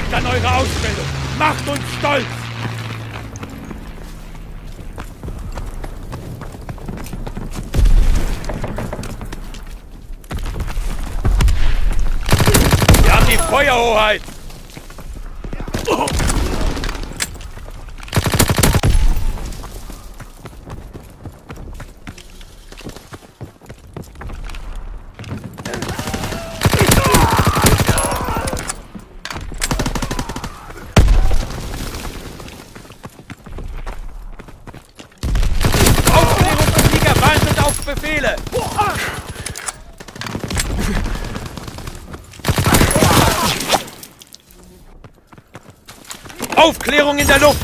Denkt an eure Ausbildung. Macht uns stolz. Wir haben die Feuerhoheit. Aufklärungsflieger wartet auf Befehle. Aufklärung in der Luft.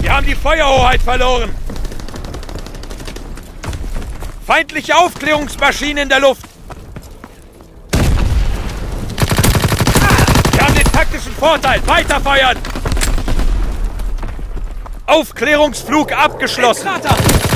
Wir haben die Feuerhoheit verloren. Feindliche Aufklärungsmaschine in der Luft. Wir haben den taktischen Vorteil. Weiterfeuern. Aufklärungsflug abgeschlossen. Sie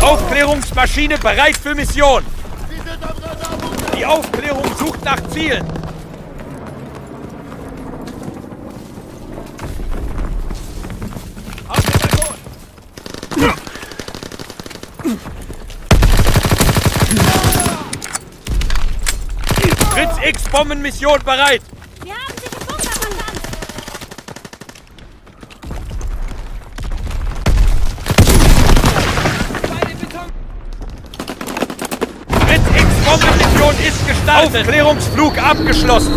Aufklärungsmaschine bereit für Mission. Die Aufklärung sucht nach Zielen. Fritz X Bombenmission bereit. Wir haben sich im Bunker versandt. Bei den Beton! Fritz X Bombenmission ist gestartet. Aufklärungsflug abgeschlossen.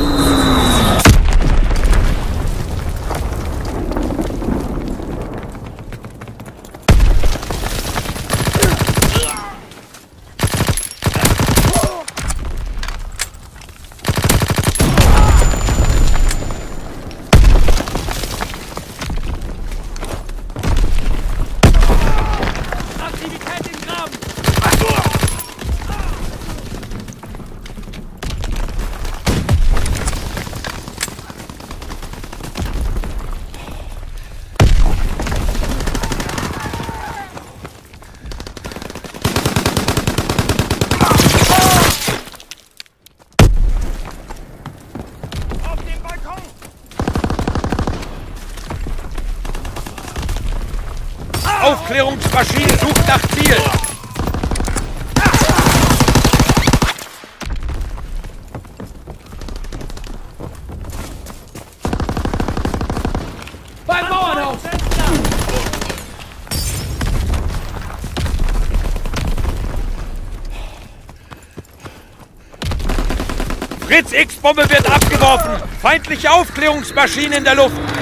Aufklärungsmaschine sucht nach Zielen. Beim Bauernhaus! Fritz X Bombe wird abgeworfen. Feindliche Aufklärungsmaschine in der Luft.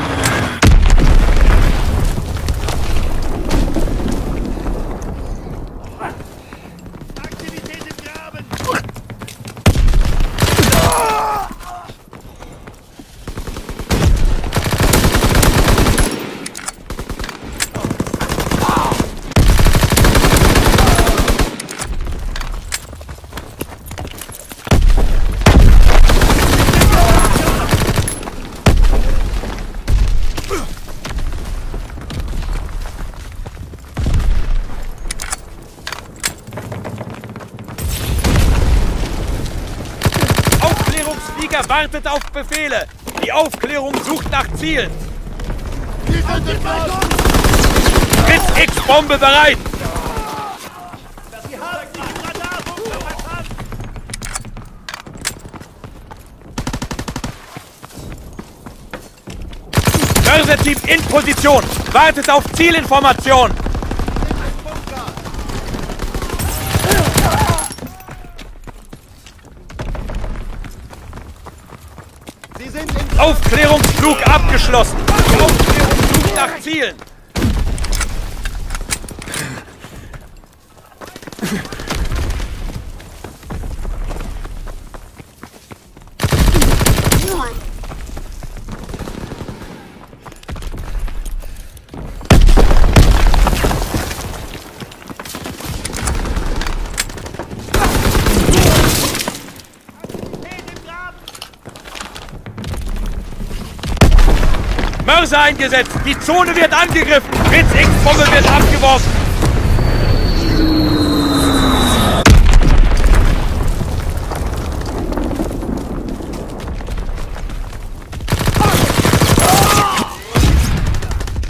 Wartet auf Befehle. Die Aufklärung sucht nach Zielen. Sie sind Balkon! Fritz X-Bombe bereit. Mörserteam in Position. Wartet auf Zielinformation. Aufklärungsflug abgeschlossen. Die Aufklärung sucht nach Zielen. Mörser eingesetzt. Die Zone wird angegriffen. Fritz X-Bombe wird abgeworfen.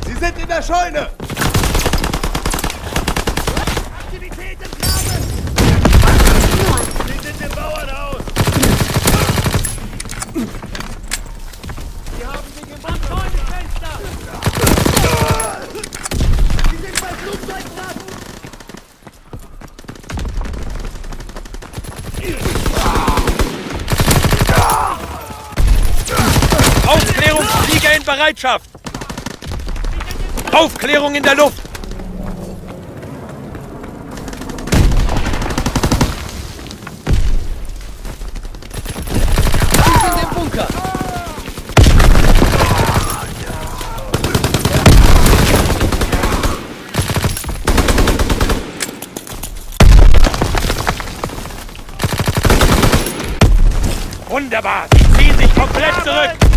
Sie sind in der Scheune! Aktivität im Graben! Sie sind im Bauernhaus! Sie haben sich im Bunker Fenster! Sie sind bei Flugzeugplatz! Aufklärungsflieger in Bereitschaft. Aufklärung in der Luft. Wunderbar. Sie ziehen sich komplett zurück.